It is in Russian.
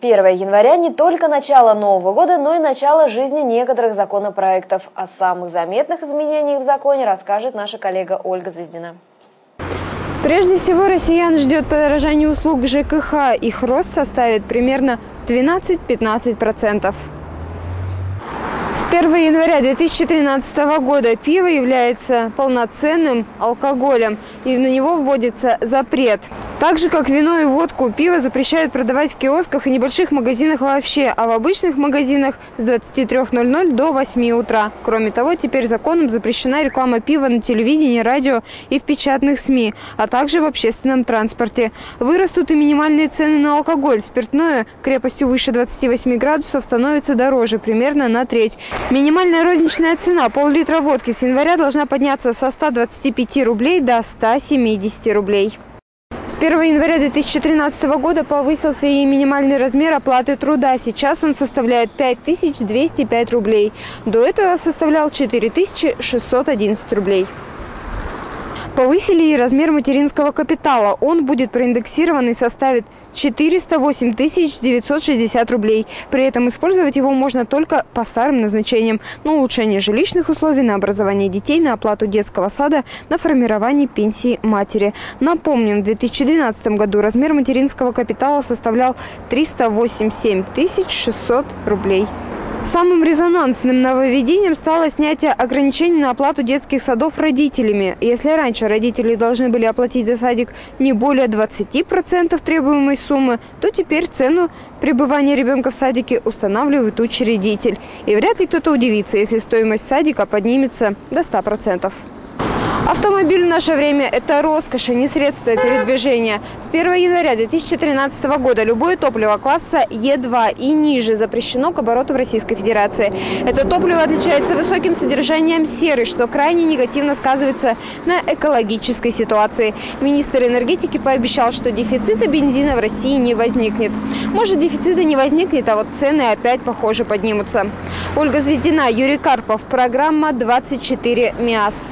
1 января не только начало Нового года, но и начало жизни некоторых законопроектов. О самых заметных изменениях в законе расскажет наша коллега Ольга Звездина. Прежде всего, россиян ждет подорожание услуг ЖКХ. Их рост составит примерно 12-15%. С 1 января 2013 года пиво является полноценным алкоголем, и на него вводится запрет. Так же, как вино и водку, пиво запрещают продавать в киосках и небольших магазинах вообще, а в обычных магазинах с 23.00 до 8 утра. Кроме того, теперь законом запрещена реклама пива на телевидении, радио и в печатных СМИ, а также в общественном транспорте. Вырастут и минимальные цены на алкоголь. Спиртное крепостью выше 28 градусов становится дороже, примерно на треть. Минимальная розничная цена пол-литра водки с января должна подняться со 125 рублей до 170 рублей. С 1 января 2013 года повысился и минимальный размер оплаты труда. Сейчас он составляет 5205 рублей. До этого составлял 4611 рублей. Повысили и размер материнского капитала. Он будет проиндексирован и составит 408 960 рублей. При этом использовать его можно только по старым назначениям. На улучшение жилищных условий, на образование детей, на оплату детского сада, на формирование пенсии матери. Напомним, в 2012 году размер материнского капитала составлял 387 600 рублей. Самым резонансным нововведением стало снятие ограничений на оплату детских садов родителями. Если раньше родители должны были оплатить за садик не более 20% требуемой суммы, то теперь цену пребывания ребенка в садике устанавливает учредитель. И вряд ли кто-то удивится, если стоимость садика поднимется до 100%. Автомобиль в наше время – это роскошь, а не средство передвижения. С 1 января 2013 года любое топливо класса Е2 и ниже запрещено к обороту в Российской Федерации. Это топливо отличается высоким содержанием серы, что крайне негативно сказывается на экологической ситуации. Министр энергетики пообещал, что дефицита бензина в России не возникнет. Может, дефицита не возникнет, а вот цены опять, похоже, поднимутся. Ольга Звездина, Юрий Карпов. Программа «24 МИАС».